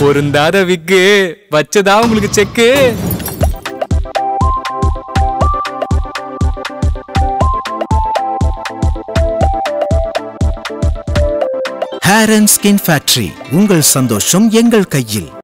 பொருந்தாத விக்கு. வச்சதா உங்களுக்கு check? Hair and skin factory உங்கள் சந்தோஷம் எங்கள் கையில்.